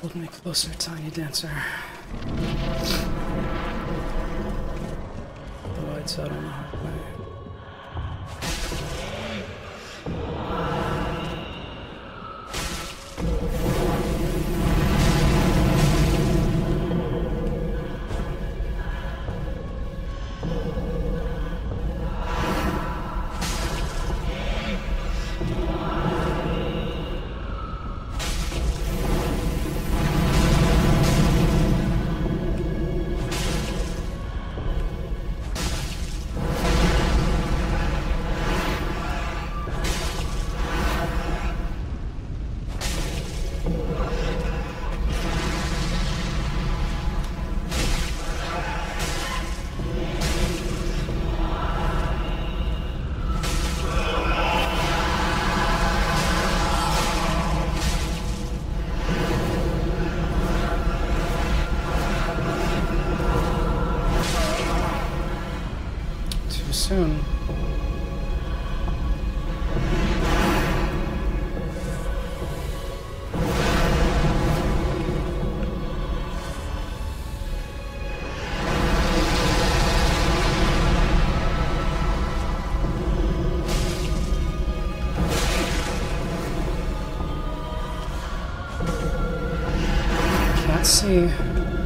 Hold me closer, tiny dancer. lights out on the know soon. See.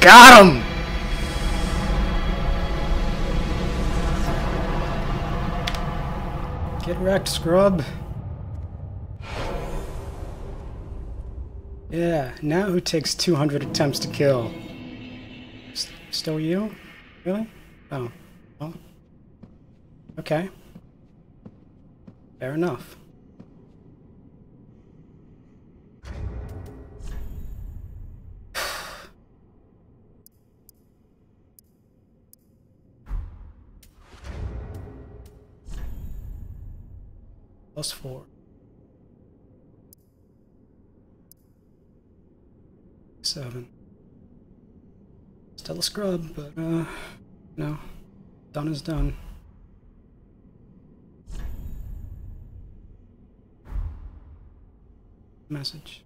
Got him! Get wrecked, scrub. Yeah, now who takes 200 attempts to kill? S- still you? Really? Oh. Well. Okay. Fair enough. Plus four. Seven. Still a scrub, but uh, no. Done is done. Message.